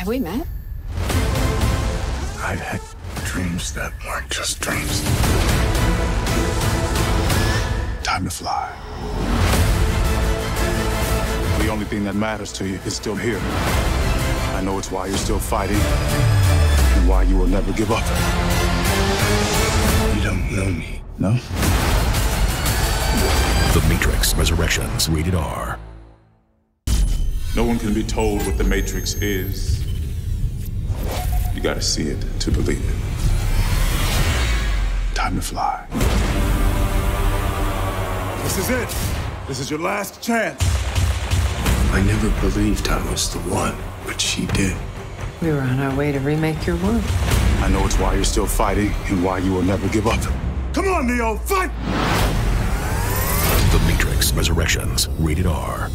Have we met? I've had dreams that weren't just dreams. Time to fly. The only thing that matters to you is still here. I know it's why you're still fighting and why you will never give up. You don't know me, no? The Matrix Resurrections, rated R. No one can be told what the Matrix is. You gotta see it to believe it. Time to fly. This is it. This is your last chance. I never believed I was the one, but she did. We were on our way to remake your world. I know it's why you're still fighting and why you will never give up. Come on, Neo, fight! The Matrix Resurrections, rated R.